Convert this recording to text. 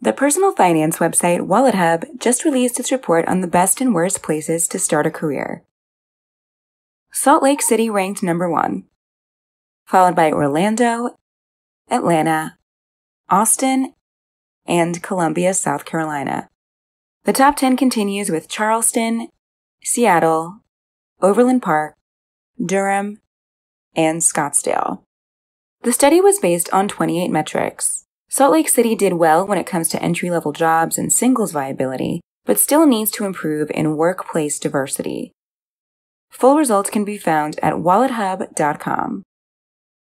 The personal finance website WalletHub just released its report on the best and worst places to start a career. Salt Lake City ranked number one, followed by Orlando, Atlanta, Austin, and Columbia, South Carolina. The top 10 continues with Charleston, Seattle, Overland Park, Durham, and Scottsdale. The study was based on 28 metrics. Salt Lake City did well when it comes to entry level jobs and singles viability, but still needs to improve in workplace diversity. Full results can be found at wallethub.com.